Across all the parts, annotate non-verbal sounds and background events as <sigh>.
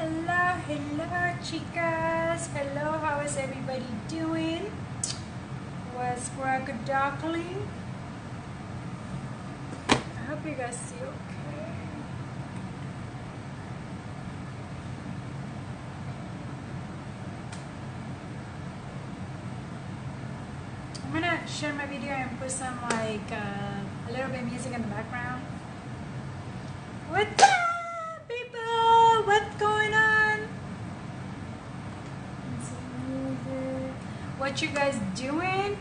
Hello, hello, chicas. Hello, how is everybody doing? Was Duckling? I hope you guys see okay. I'm gonna share my video and put some like uh, a little bit of music in the background. What's What you guys doing?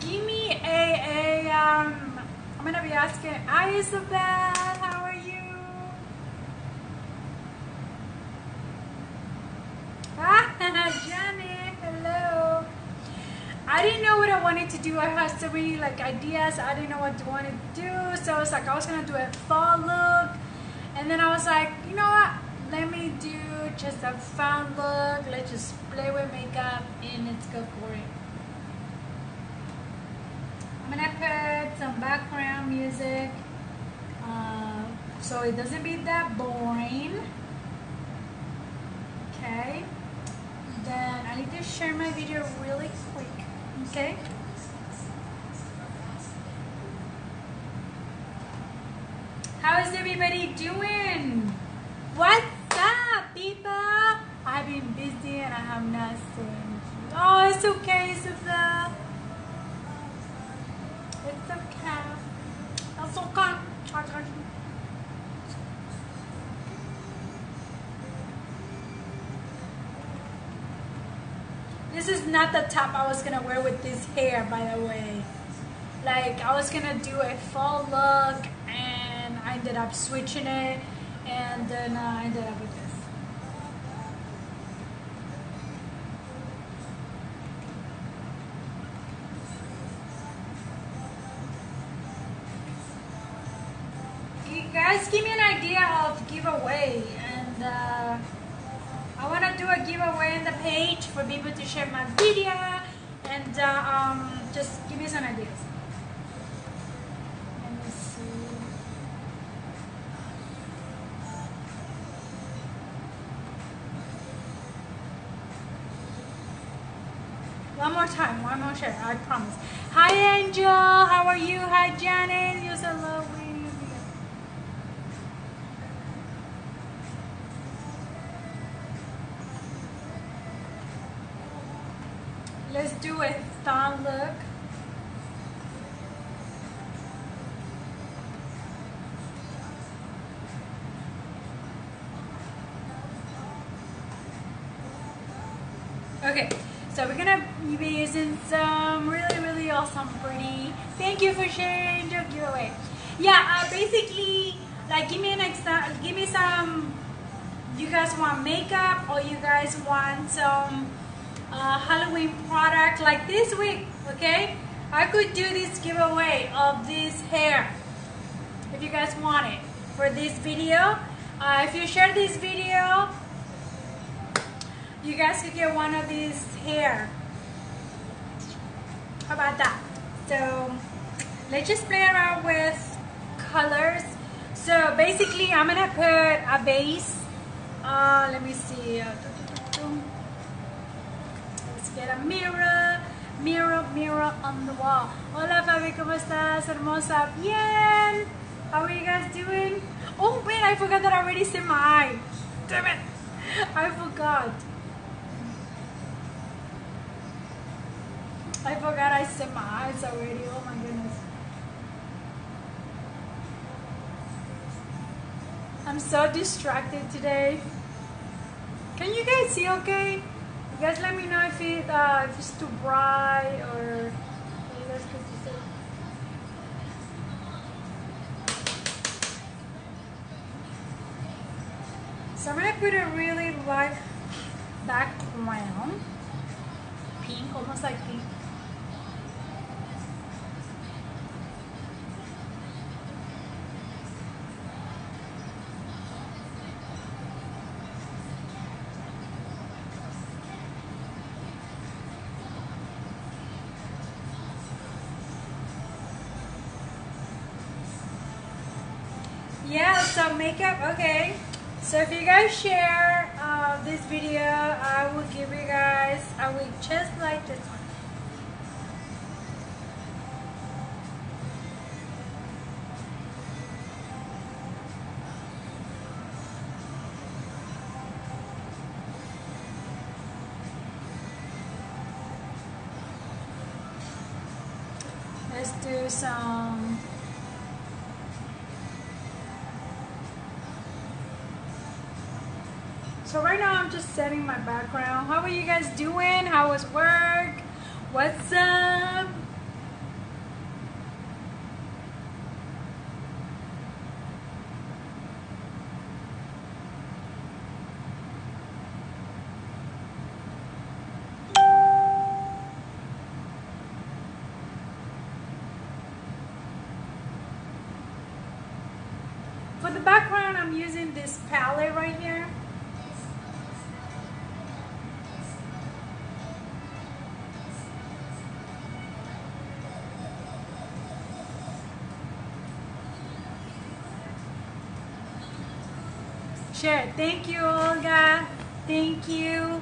Give me a a um. I'm gonna be asking. Hi, Isabel. How are you? Ah, <laughs> Janet. Hello. I didn't know what I wanted to do. I had so many like ideas. I didn't know what I wanted to do. So I was like, I was gonna do a fall look, and then I was like, you know what? Let me do just a fun look. Let's just play with makeup and let's go for it. I'm gonna put some background music uh, so it doesn't be that boring. Okay. Then I need to share my video really quick. Okay. How is everybody doing? What's up, people? I've been busy and I have. Oh, it's okay, Sophia. It's okay. It's okay. This is not the top I was gonna wear with this hair, by the way. Like, I was gonna do a fall look and I ended up switching it and then I ended up with. For people to share my video and uh, um, just give me some ideas. Let me see. One more time, one more share, I promise. Hi Angel, how are you? Hi Janet, For your giveaway. Yeah, uh, basically, like, give me an example. Give me some. You guys want makeup, or you guys want some uh, Halloween product like this week, okay? I could do this giveaway of this hair if you guys want it for this video. Uh, if you share this video, you guys could get one of these hair. How about that? So let's just play around with colors. So basically, I'm gonna put a base. Uh, let me see. Let's get a mirror, mirror, mirror on the wall. Hola Fabi, ¿cómo estás? Hermosa. Bien. How are you guys doing? Oh wait, I forgot that I already said my eye. Damn it. I forgot. I forgot I said my eyes already. Oh my goodness. I'm so distracted today. Can you guys see okay? You guys let me know if it uh, if it's too bright or. So I'm gonna put a really light background, pink, almost like pink. Yeah, some makeup. Okay. So if you guys share uh, this video, I will give you guys a week just like this one. Let's do some my background. How are you guys doing? How was work? What's up? For the background, I'm using this palette right here. Sure. Thank you, Olga. Thank you.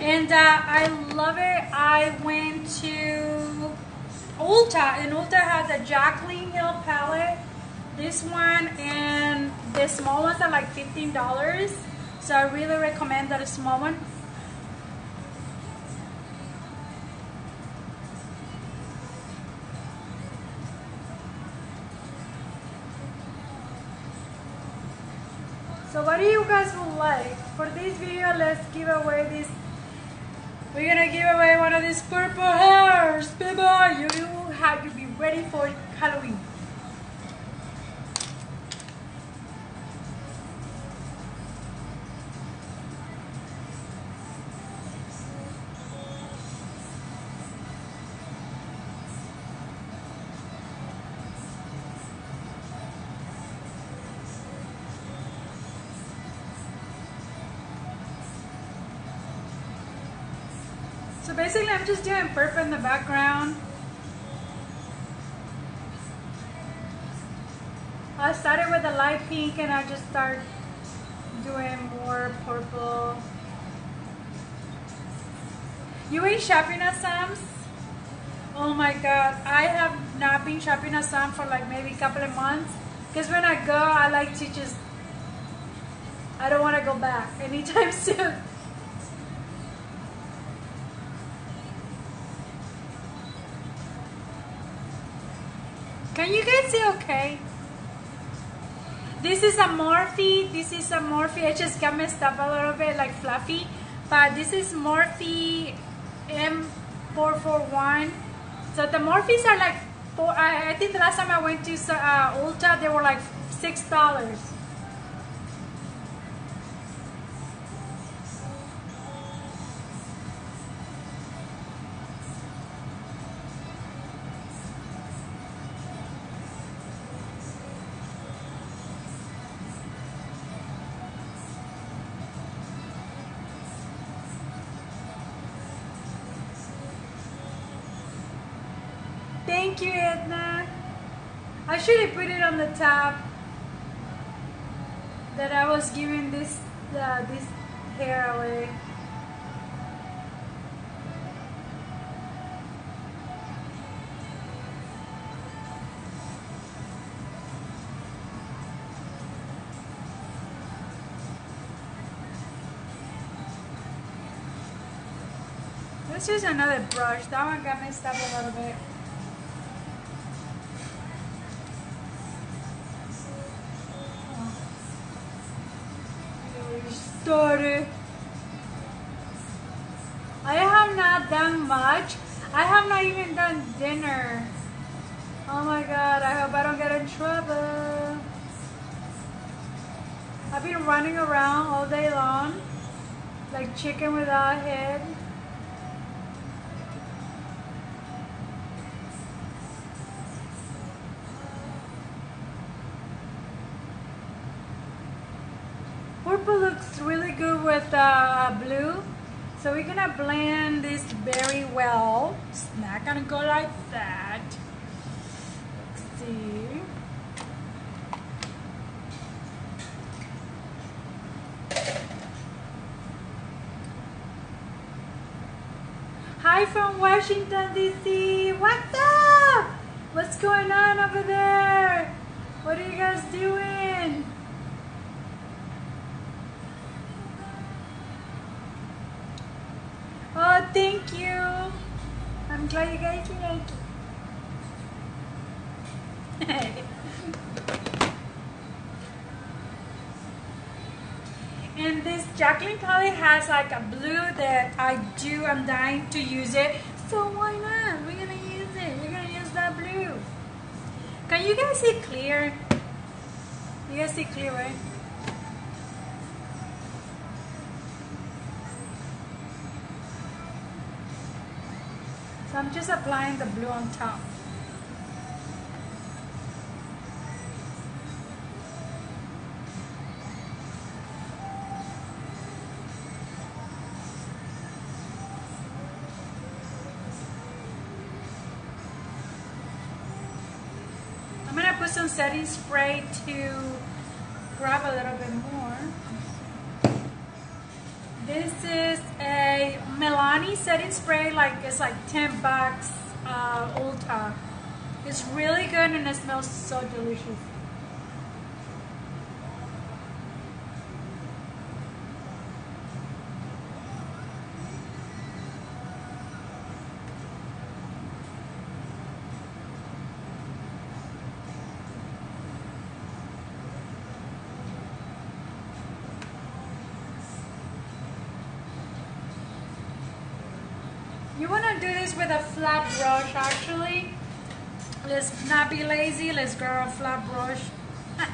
And uh, I love it. I went to Ulta, and Ulta has a Jaclyn Hill palette. This one and the small ones are like $15. So I really recommend that small one. So what do you guys would like? For this video, let's give away this. We're gonna give away one of these purple hairs. People, you have to be ready for Halloween. I'm just doing purple in the background. I started with a light pink and I just start doing more purple. You ain't shopping at Sam's? Oh my god, I have not been shopping at Sam's for like maybe a couple of months. Because when I go, I like to just, I don't want to go back anytime <laughs> soon. Okay? This is a Morphe. This is a Morphe. I just got messed up a little bit, like fluffy. But this is Morphe M441. So the Morphes are like, four, I, I think the last time I went to uh, Ulta, they were like $6. Should put it on the top that I was giving this uh, this hair away. Let's use another brush. That one got messed up a little bit. Started. I have not done much. I have not even done dinner. Oh my god, I hope I don't get in trouble. I've been running around all day long, like chicken without a head. looks really good with uh, blue. So we're gonna blend this very well. It's not gonna go like that. Let's see. Hi from Washington DC. What's up? What's going on over there? What are you guys doing? <laughs> And this Jaclyn palette has like a blue that I do, I'm dying to use it. So why not? We're gonna use it. We're gonna use that blue. Can you guys see clear? You guys see clear, right? I'm just applying the blue on top. I'm gonna put some setting spray to grab a little bit more. This is a Milani setting spray, like it's like 10 bucks, uh, Ulta. It's really good and it smells so delicious. You want to do this with a flat brush actually. Let's not be lazy, let's grab a flat brush. <laughs>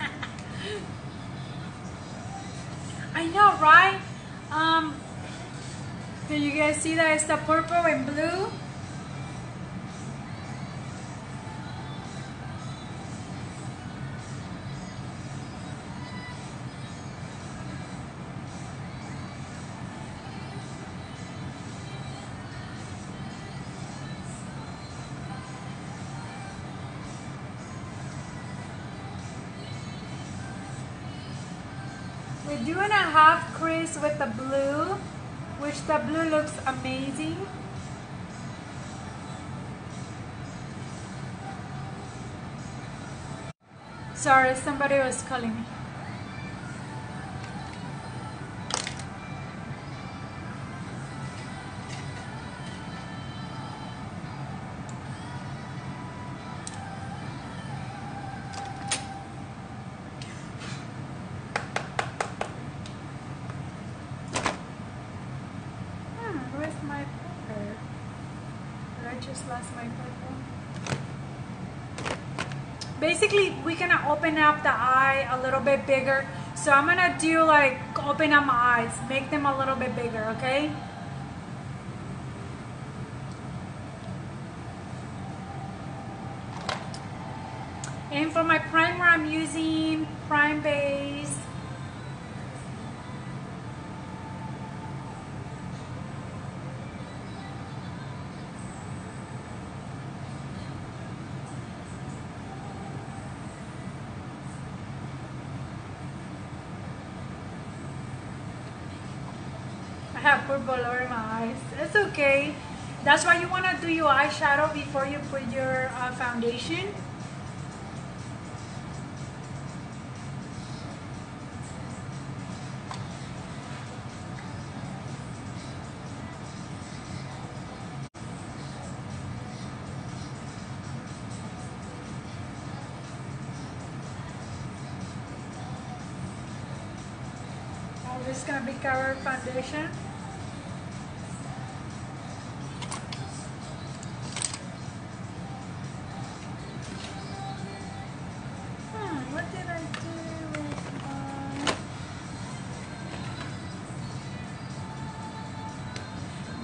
I know, right? Um, can you guys see that it's the purple and blue? Half crease with the blue, which the blue looks amazing. Sorry, somebody was calling me. Just lost my pepper? Basically, we're gonna open up the eye a little bit bigger. So I'm gonna do like open up my eyes, make them a little bit bigger, okay? And for my primer, I'm using Prime Base I have purple over my eyes. It's okay. That's why you want to do your eyeshadow before you put your uh, foundation. Oh, this is gonna be cover foundation.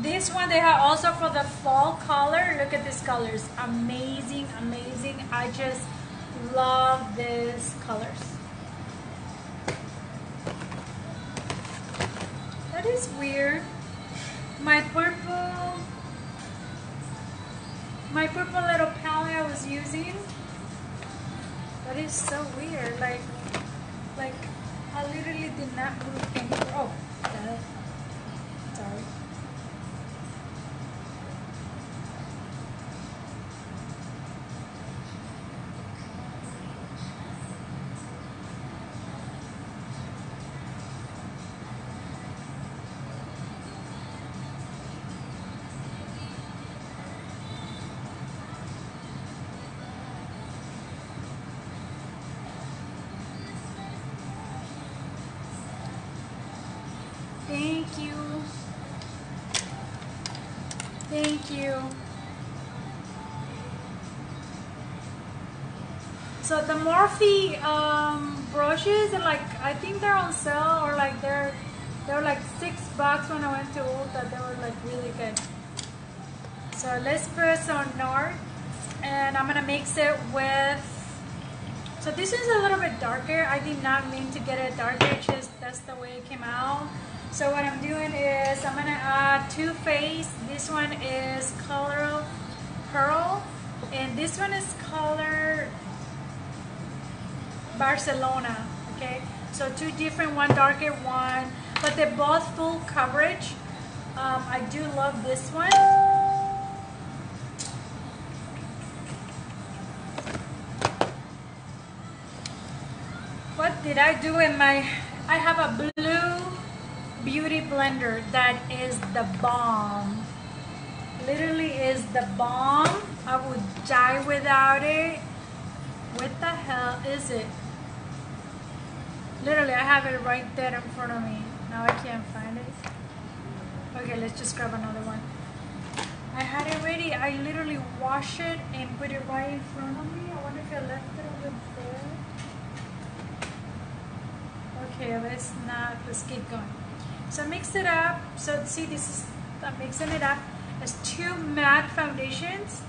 This one they have also for the fall color. Look at these colors. Amazing, amazing. I just love these colors. That is weird. My purple, my purple little palette I was using. That is so weird. Like, like I literally did not move any. So the Morphe um, brushes are like I think they're on sale or like they're they were like six bucks when I went to Ulta. They were like really good. So let's put some Nord and I'm gonna mix it with so this is a little bit darker. I did not mean to get it darker, just that's the way it came out. So what I'm doing is I'm gonna add Too Faced. This one is color Pearl and this one is color Barcelona, okay? So two different, one darker, one, but they're both full coverage. Um, I do love this one. What did I do in my, I have a blue beauty blender that is the bomb. Literally is the bomb. I would die without it. What the hell is it? Literally, I have it right there in front of me. Now I can't find it. Okay, let's just grab another one. I had it ready. I literally washed it and put it right in front of me. I wonder if I left it over there. Okay, let's not, let's keep going. So mix it up. So see, this is, I'm mixing it up. It's two matte foundations.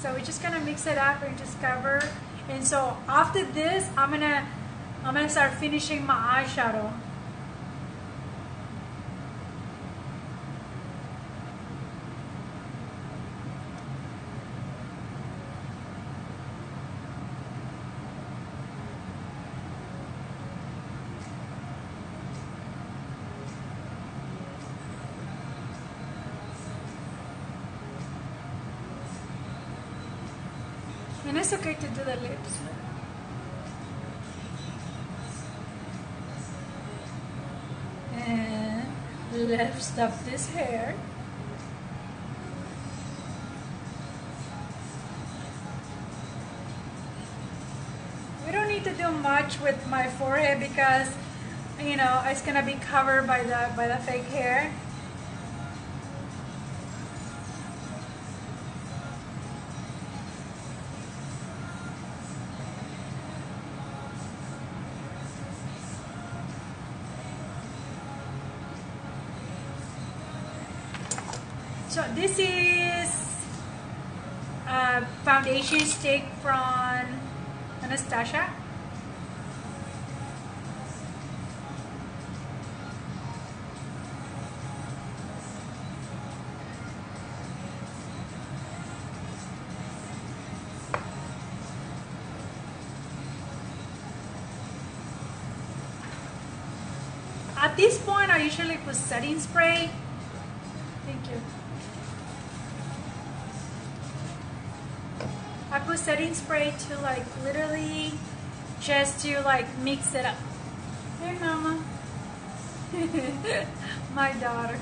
So we're just gonna mix it up and just cover. And so after this, I'm gonna I'm gonna start finishing my eyeshadow. And it's okay to do the lips. Lift up this hair. We don't need to do much with my forehead because you know it's gonna be covered by the by the fake hair. Foundation stick from Anastasia. At this point, I usually put setting spray. Thank you. Put setting spray to like literally just to like mix it up. Hey mama. <laughs> My daughter.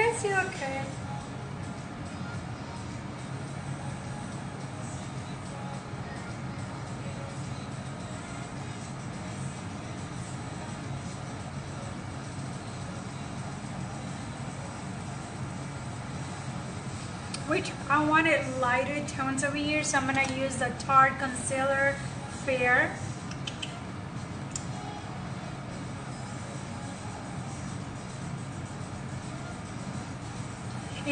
Okay? Which I wanted lighter tones over here, so I'm gonna use the Tarte Concealer Fair.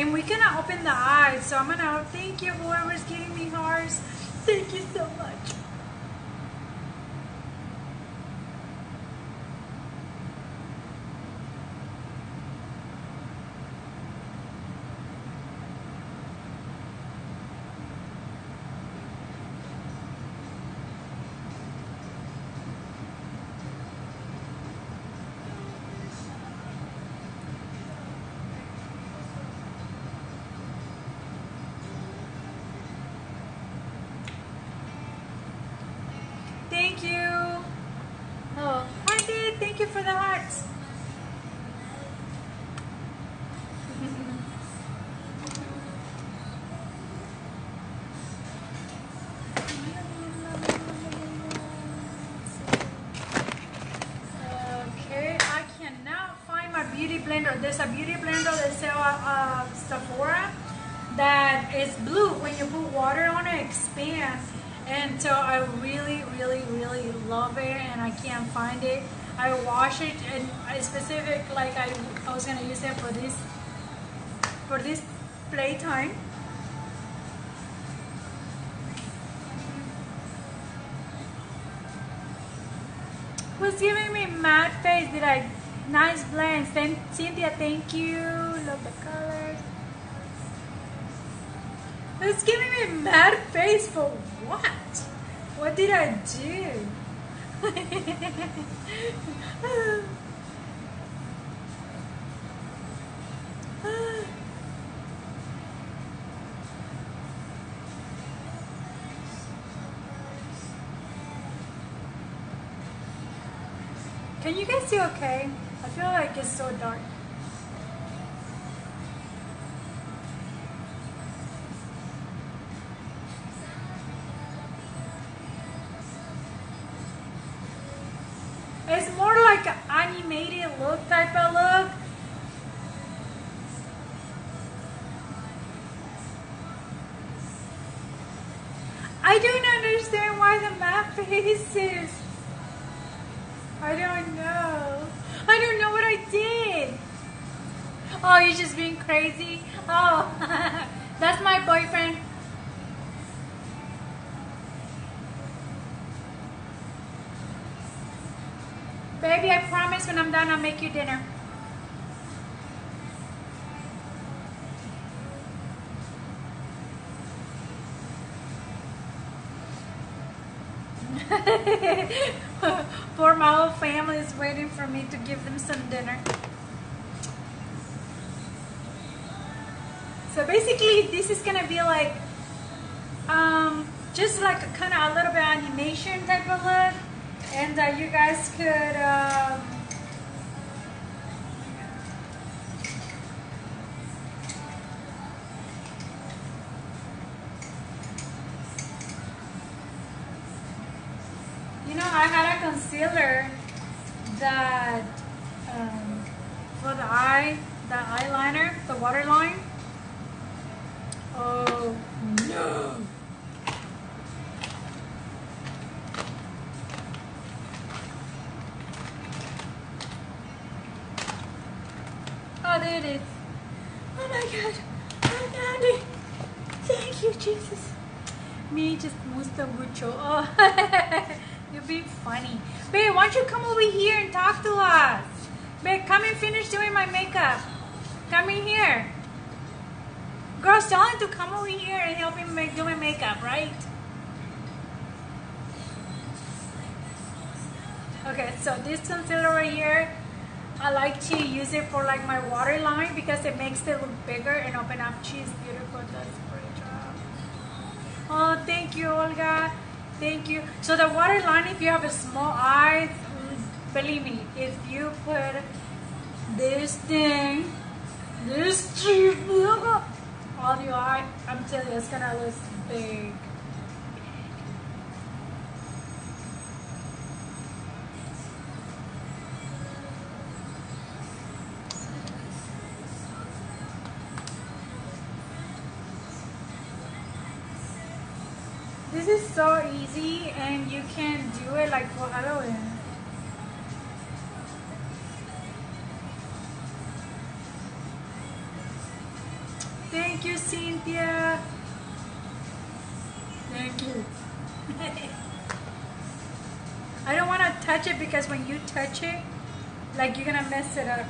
And we cannot open the eyes. So I'm gonna thank you whoever's giving me hearts. Thank you so much. Wash it, and I specific like I, I was gonna use it for this, for this playtime. Who's giving me mad face? Did I? Nice blend. Thank, Cynthia, thank you. Love the colors. Who's giving me mad face for what? What did I do? Can you guys see okay? I feel like it's so dark. It's more like an animated look type of look. I don't understand why the map <laughs> faces. I don't know. I don't know what I did. Oh, you're just being crazy? Oh, <laughs> that's my boyfriend. Promise when I'm done, I'll make you dinner. <laughs> Poor my whole family is waiting for me to give them some dinner. So basically, this is gonna be like, um, just like a kind of a little bit animation type of look, and uh, you guys could. Um, concealer that um, for the eye, the eyeliner, the waterline. Oh no! Oh, there it is. Oh my God! I found it. Thank you, Jesus. Me just gusta mucho. Oh, <laughs> you're being funny. Babe, why don't you come over here and talk to us? Babe, come and finish doing my makeup. Come in here. Girls, tell him to come over here and help me make, do my makeup, right? Okay, so this concealer right here, I like to use it for like my waterline because it makes it look bigger and open up. She's beautiful. That's a great job. Oh, thank you, Olga. Thank you. So the waterline, if you have a small eye, believe me, if you put this thing, this on <laughs> your eye, I'm telling you, it's gonna look big. So easy and you can do it like for Halloween. Thank you, Cynthia. Thank you. <laughs> I don't want to touch it because when you touch it, like you're gonna mess it up.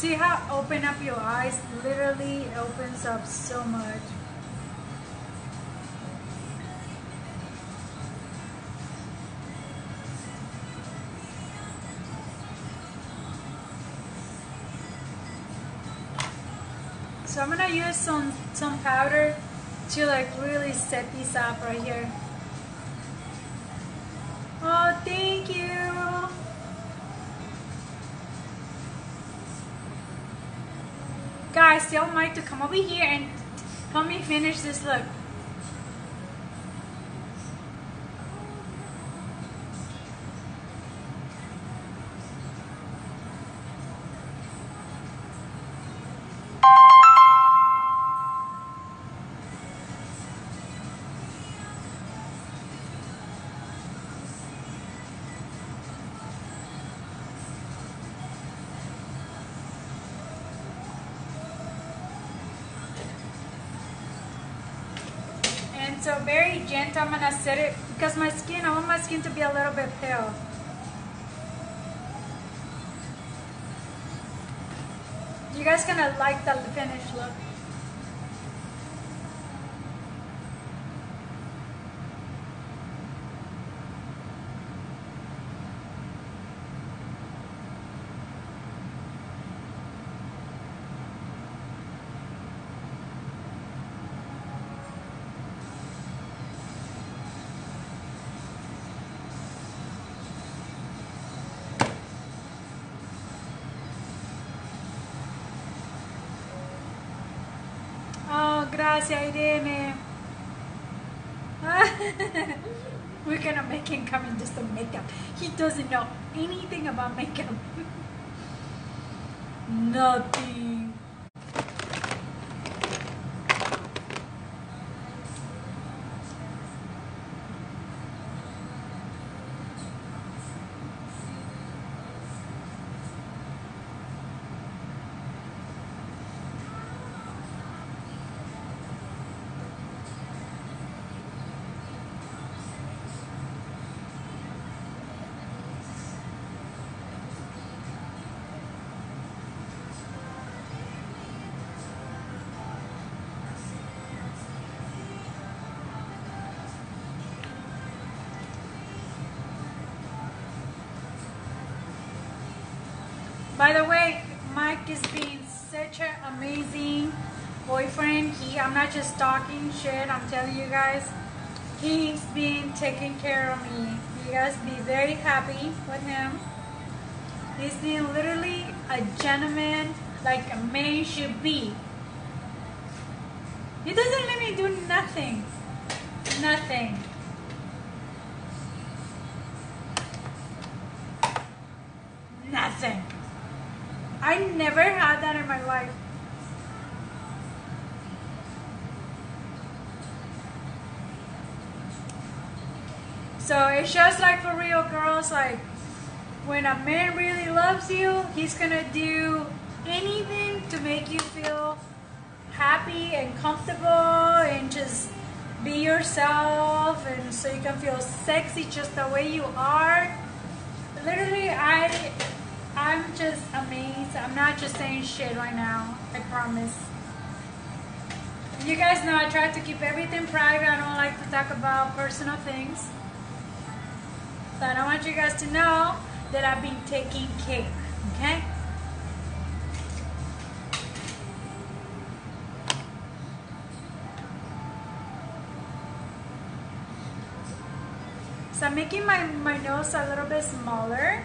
See how open up your eyes literally opens up so much. So I'm gonna use some some powder to like really set these up right here. Tell Mike to come over here and help me finish this look. So very gentle, I'm gonna set it because my skin, I want my skin to be a little bit pale. You guys gonna like the finished look. Oh, gracias, Irene. <laughs> We're gonna make him come and do some makeup. He doesn't know anything about makeup. <laughs> Nothing. By the way, Mike is being such an amazing boyfriend. He, I'm not just talking shit. I'm telling you guys, he's been taking care of me. You guys be very happy with him. He's been literally a gentleman, like a man should be. He doesn't let me do nothing. Nothing. Nothing. I never had that in my life. So it's just like for real girls, like when a man really loves you, he's gonna do anything to make you feel happy and comfortable and just be yourself and so you can feel sexy just the way you are. Literally I I'm just amazed. I'm not just saying shit right now. I promise. You guys know I try to keep everything private. I don't like to talk about personal things. But I want you guys to know that I've been taking care. Okay? So I'm making my, my nose a little bit smaller.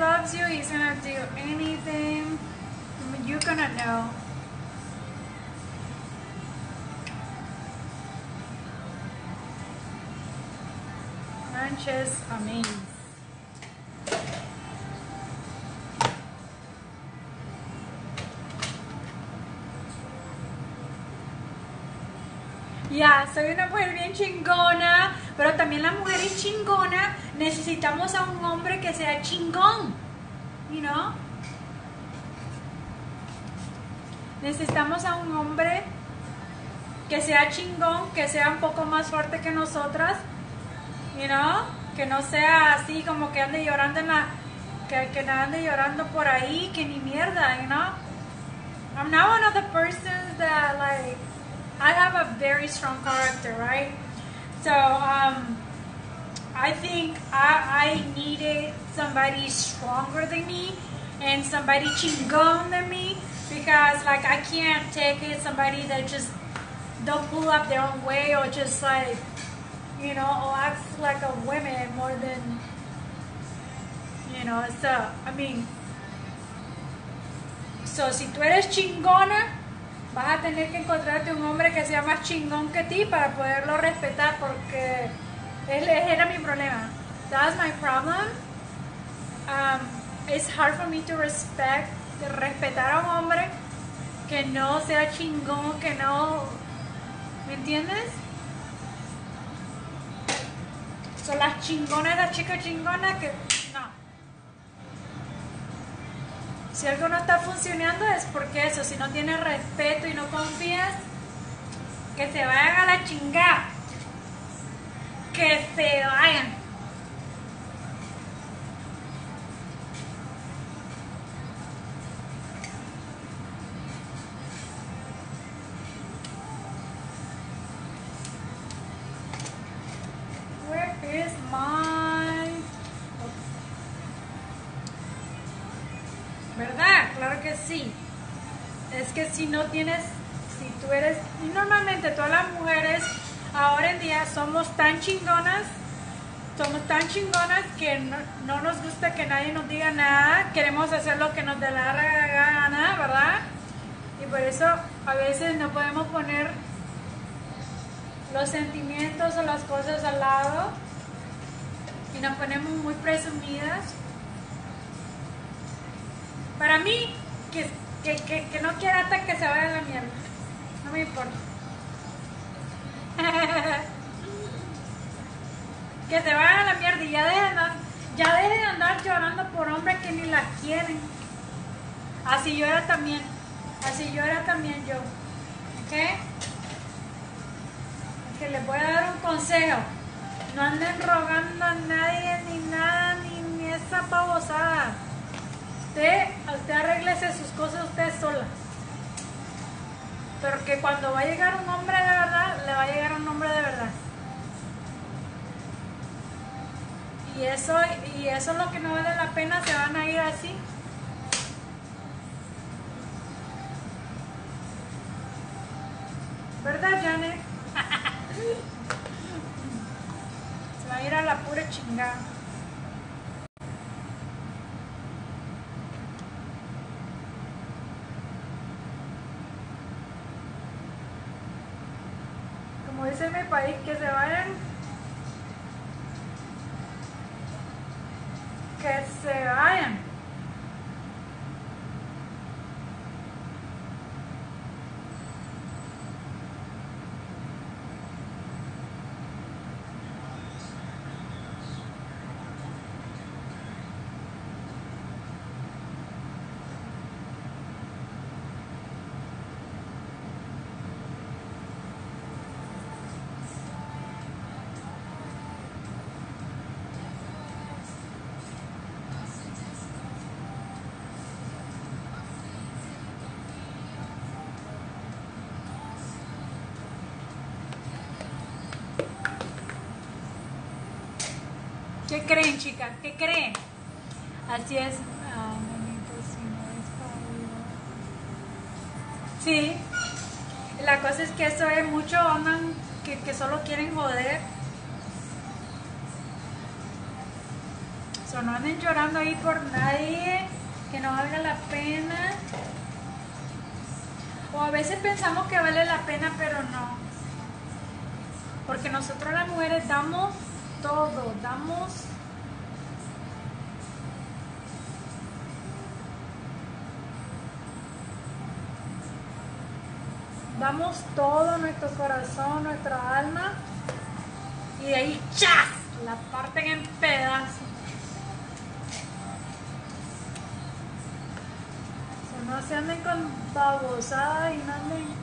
Loves you, he's gonna do anything. You're gonna know. Manches Amin. Ya, soy una mujer bien chingona, pero también la mujer es chingona. Necesitamos a un hombre que sea chingón, you know? Necesitamos a un hombre que sea chingón, que sea un poco más fuerte que nosotras, you know? Que no sea así como que ande llorando la... Que ande llorando por ahí, que ni mierda, you know? I'm not one of the persons that like... I have a very strong character, right? So, um, I think I, I needed somebody stronger than me and somebody chingon than me because, like, I can't take it somebody that just don't pull up their own way or just like, you know, oh, or acts like a woman more than, you know. So, I mean, so si tú eres chingona, vas a tener que encontrarte un hombre que sea más chingón que ti para poderlo respetar porque ese era mi problema. That's my problem. Um, it's hard for me to respect, respetar a un hombre que no sea chingón, que no, ¿me entiendes? Son las chingonas, las chicas chingonas que no. Si algo no está funcionando es porque eso, si no tienes respeto y no confías, que se vayan a la chingada. Que se vayan. Where is my ¿Verdad? Claro que sí. Es que si no tienes, si tú eres, y normalmente todas las mujeres ahora en día somos tan chingonas, somos tan chingonas que no, no nos gusta que nadie nos diga nada, queremos hacer lo que nos dé la gana, ¿verdad? Y por eso a veces no podemos poner los sentimientos o las cosas al lado y nos ponemos muy presumidas. Para mí, que, que, que, que no quiera hasta que se vaya la mierda. No me importa. <laughs> que se vayan a la mierda y ya dejen de andar, ya dejen de andar llorando por hombres que ni las quieren. Así yo era también. Así yo era también yo. ¿Ok? Que les voy a dar un consejo. No anden rogando a nadie ni nada, ni, ni esa pavosada. Usted, usted arréglese sus cosas usted sola. Pero que cuando va a llegar un hombre de verdad, le va a llegar un hombre de verdad. Y eso, y eso es lo que no vale la pena, se van a ir así. ¿Verdad, Janet? se va a ir a la pura chingada. Como dice mi país, que creen, chicas? ¿Qué creen? Así es. Ah, sí, no es para- Sí. La cosa es que eso es mucho andan que, que solo quieren joder. So, no anden llorando ahí por nadie, que no valga la pena. O a veces pensamos que vale la pena, pero no. Porque nosotros las mujeres damos todo, damos damos todo nuestro corazón, nuestra alma y de ahí ¡chas! la parten en pedazos. So, no se anden con babosadas y no anden.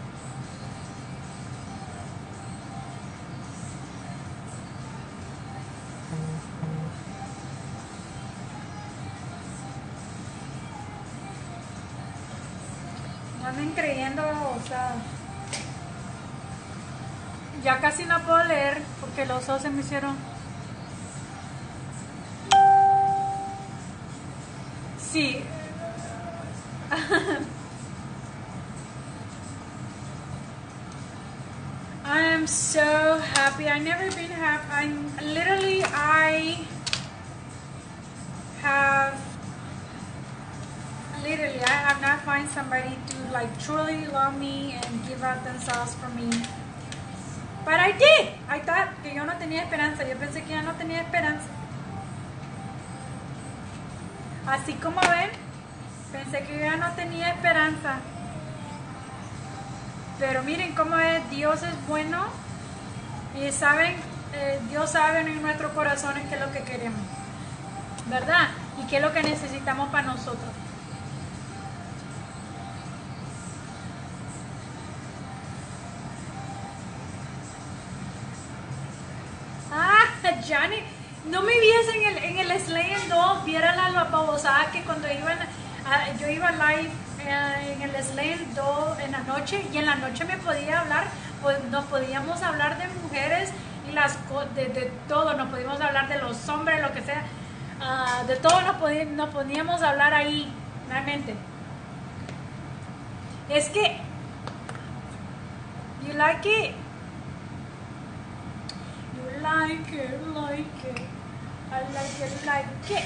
Anden creyendo babosadas. Ya casi no puedo leer porque los ojos se me hicieron. Sí. <laughs> I am so happy. I never been happy. I'm literally I have literally I have not find somebody to like truly love me and give out themselves for me. But I. I thought que yo no tenía esperanza. Yo pensé que ya no tenía esperanza. Así como ven, pensé que yo ya no tenía esperanza. Pero miren cómo es, Dios es bueno y saben, eh, Dios sabe en nuestros corazones qué es lo que queremos, ¿verdad? Y qué es lo que necesitamos para nosotros. 2, vieran la, que cuando iban, yo iba live eh, en el Slayer 2 en la noche y en la noche me podía hablar, pues nos podíamos hablar de mujeres y las de, de todo, nos podíamos hablar de los hombres, lo que sea, ah, de todo nos, podí- nos podíamos hablar ahí, realmente. Es que, you like it. You like it, like it. I like it, like it.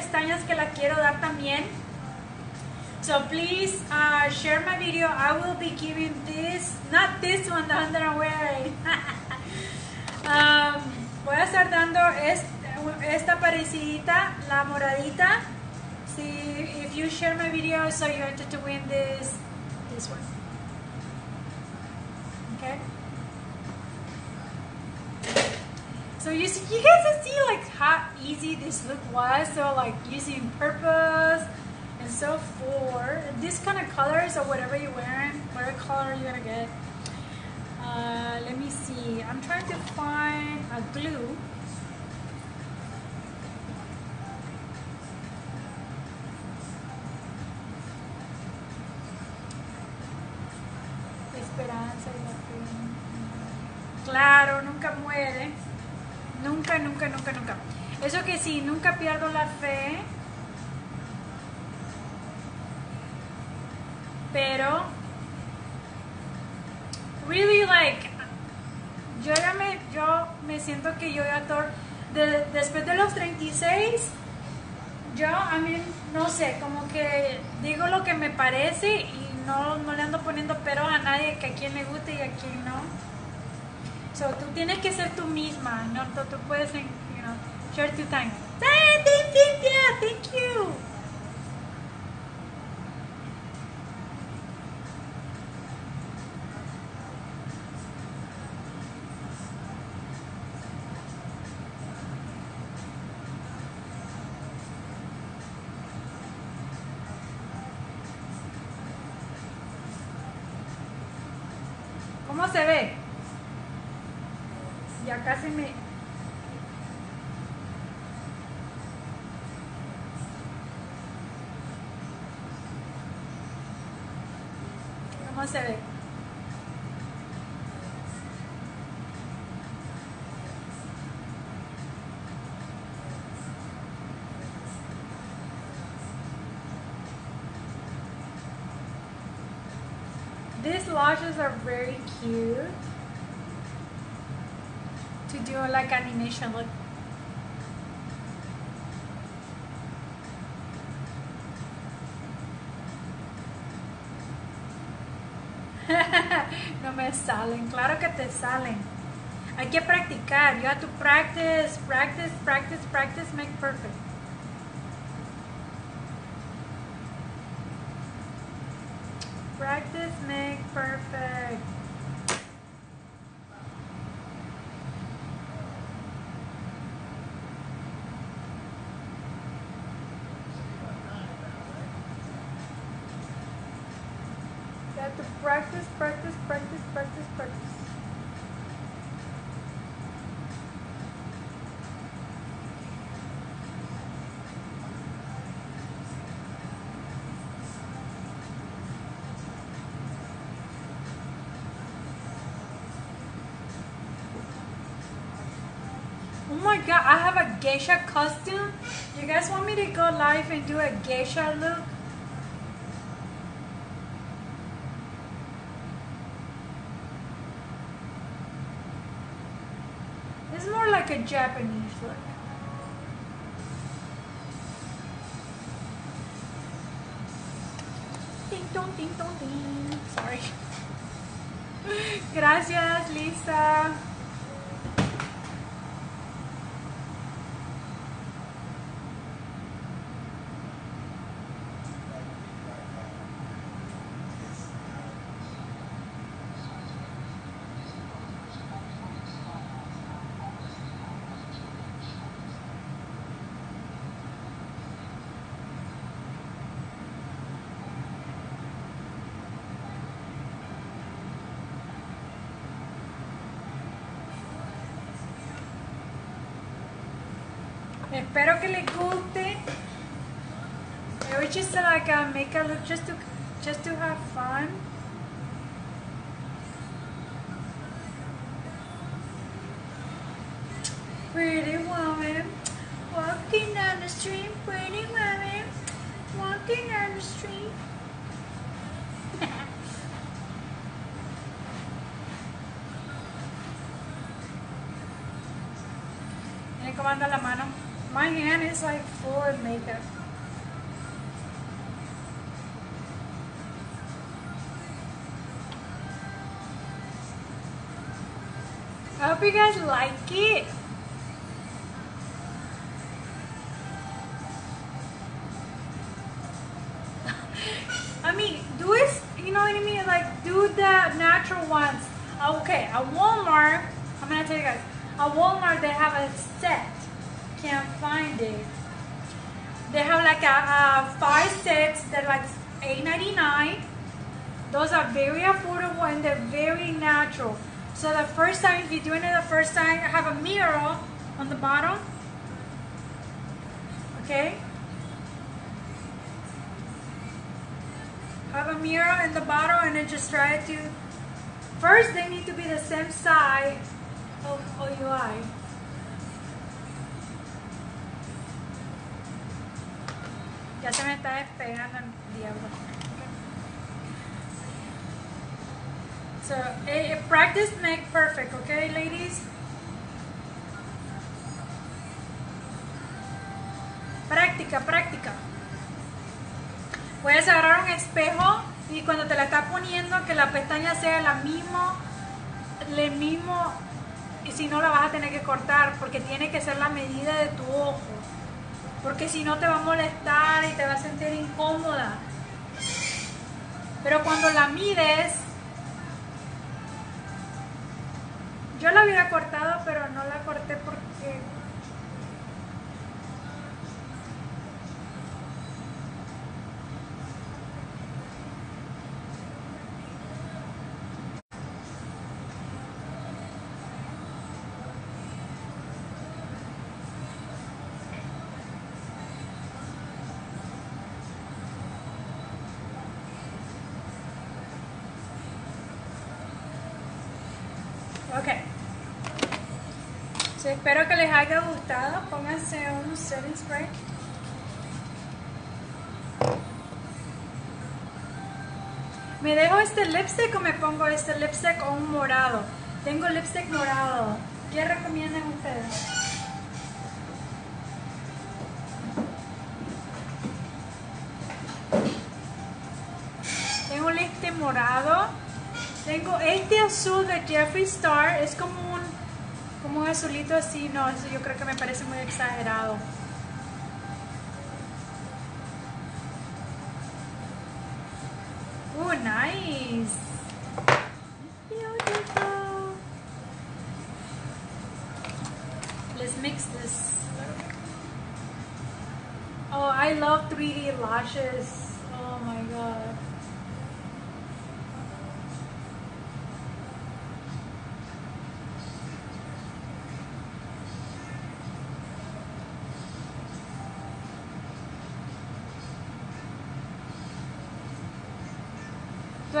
Pestañas que la quiero dar también. So please uh, share my video. I will be giving this, not this one, the one that I'm wearing. <laughs> um, voy a estar dando est- esta parecidita, la moradita. See if you share my video, so you're to win this, this one. So you you guys see like how easy this look was. So like using purpose and so forth. This kind of colors or whatever you're wearing, whatever color you're gonna get. Uh, let me see. I'm trying to find a glue. Esperanza. Claro, nunca muere. Nunca, nunca, nunca. Eso que sí, nunca pierdo la fe. Pero, really like, yo ya me, yo me siento que yo ya tor- de- después de los 36, yo a mí, no sé, como que digo lo que me parece y no, no le ando poniendo pero a nadie que a quien le guste y a quien no. So, tú tienes que ser tú misma, no tú, puedes, you know, share tu time. Hey, Cynthia, thank you. ¿Cómo se ve? Ya casi me... like animation look. <laughs> no me salen, claro que te salen. Hay que practicar. You have to practice, practice, practice, practice, make perfect. My god, I have a geisha costume. You guys want me to go live and do a geisha look? It's more like a Japanese look. Ding dong, ding dong, ding. Sorry. <laughs> Gracias, Lisa. Espero que les guste. It was just like a makeup look just to just to have fun. Pretty woman walking down the street. Pretty woman walking down the street. <laughs> Tiene como anda la mano. My hand is like full of makeup. I hope you guys like it. <laughs> I mean, do it, you know what I mean? Like, do the natural ones. Okay, at Walmart, I'm gonna tell you guys, at Walmart they have a set. Can't find it. They have like a, a five sets. They're like $8.99. Those are very affordable and they're very natural. So the first time, if you're doing it the first time, have a mirror on the bottom. Okay? Have a mirror in the bottom and then just try to. First, they need to be the same size of, of Ya se me está despegando el diablo. So, eh, eh, practice make perfect, okay, ladies? Práctica, práctica. Puedes agarrar un espejo y cuando te la estás poniendo, que la pestaña sea la mismo, el mismo, y si no la vas a tener que cortar porque tiene que ser la medida de tu ojo. Porque si no te va a molestar y te va a sentir incómoda. Pero cuando la mides, yo la hubiera cortado, pero no la corté porque espero que les haya gustado. Pónganse un setting spray. ¿Me dejo este lipstick o me pongo este lipstick o un morado? Tengo lipstick morado. ¿Qué recomiendan ustedes? Tengo lipstick morado. Tengo este azul de Jeffree Star. Es como como azulito así. No, eso yo creo que me parece muy exagerado. Oh, nice. Beautiful. Let's mix this. Oh, I love 3D lashes.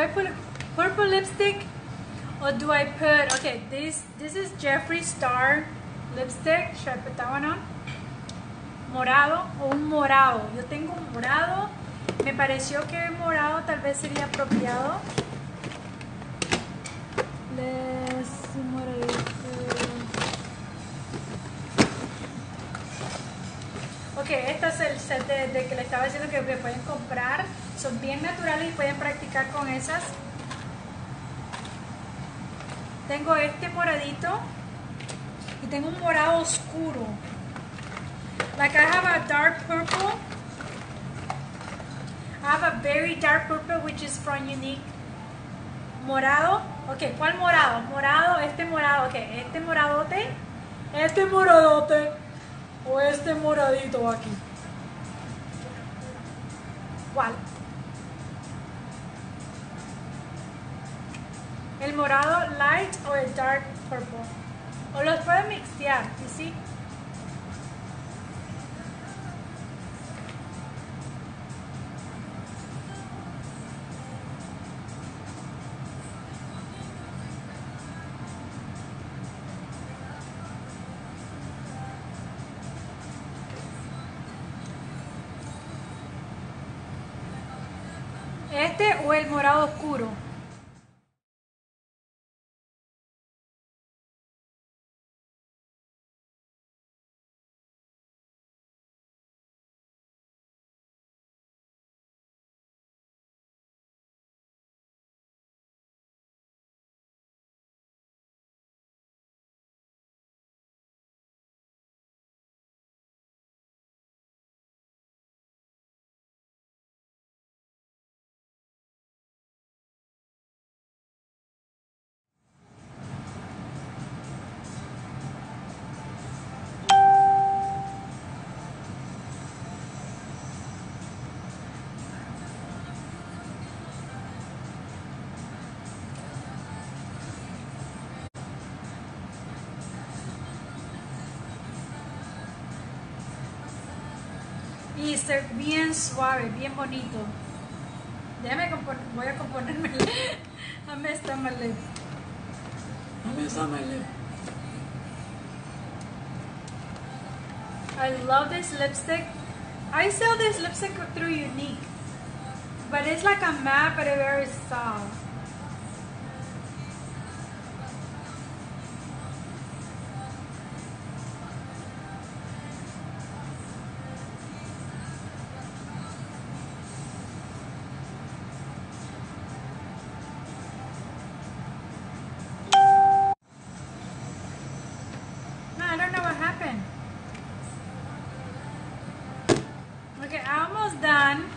I put purple lipstick or do I put okay this this is Jeffree Star lipstick. Should I put that one on? Morado o un morado. Yo tengo un morado. Me pareció que morado tal vez sería apropiado. Ok, este es el set de, de que le estaba diciendo que, pueden comprar. Son bien naturales y pueden practicar con esas. Tengo este moradito y tengo un morado oscuro. Like I have a dark purple. I have a very dark purple which is from Unique. Morado. Ok, ¿cuál morado? Morado, este morado. Ok, este moradote. Este moradote. O este moradito aquí. Dark purple. O los pueden mixear, ¿y sí? Este o el morado oscuro. Ser bien suave, bien bonito. Déjame componer, voy a componerme. Dame esta maleta. Dame mele. I love this lipstick. I sell this lipstick through Younique. But it's like a matte, but it's very soft. Done.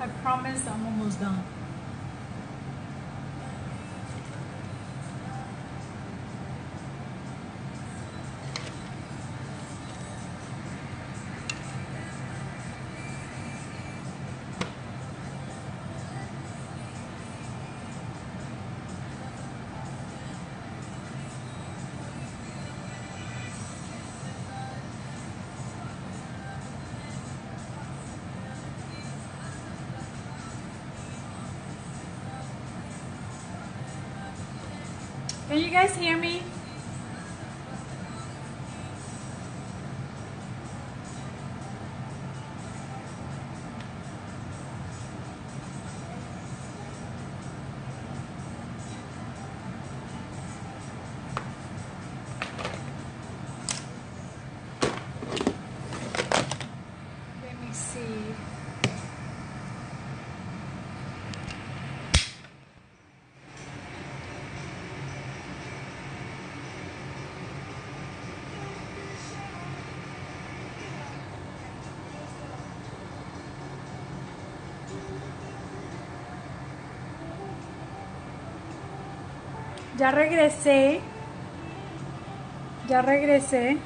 I promise I'm almost done. Ya regresé. Ya regresé.